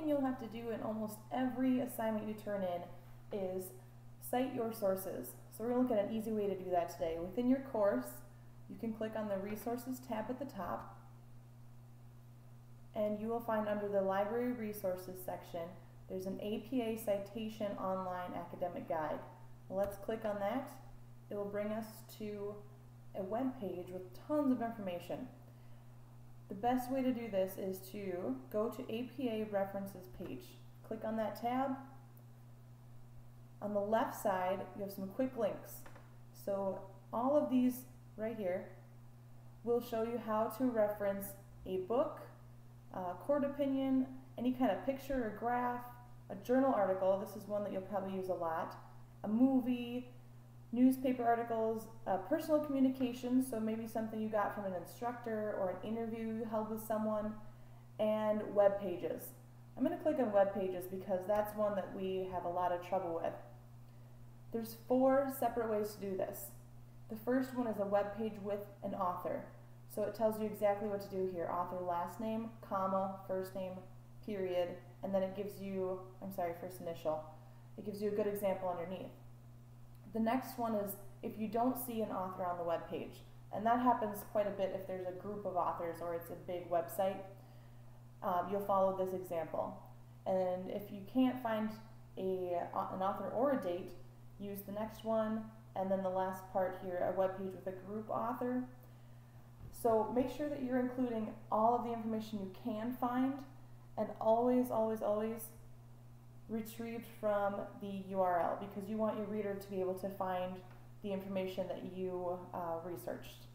thing you'll have to do in almost every assignment you turn in is cite your sources. So we're going to look at an easy way to do that today. Within your course, you can click on the Resources tab at the top, and you will find under the Library Resources section, there's an APA Citation Online Academic Guide. Let's click on that. It will bring us to a web page with tons of information. The best way to do this is to go to APA References page. Click on that tab. On the left side, you have some quick links. So all of these right here will show you how to reference a book, a court opinion, any kind of picture or graph, a journal article, this is one that you'll probably use a lot, a movie, newspaper articles, uh, personal communications, so maybe something you got from an instructor or an interview you held with someone, and web pages. I'm going to click on web pages because that's one that we have a lot of trouble with. There's four separate ways to do this. The first one is a web page with an author. So it tells you exactly what to do here. Author last name, comma, first name, period, and then it gives you, I'm sorry, first initial. It gives you a good example underneath. The next one is if you don't see an author on the web page, and that happens quite a bit if there's a group of authors or it's a big website, um, you'll follow this example. And if you can't find a, an author or a date, use the next one, and then the last part here, a web page with a group author. So make sure that you're including all of the information you can find, and always, always, always retrieved from the URL because you want your reader to be able to find the information that you uh, researched.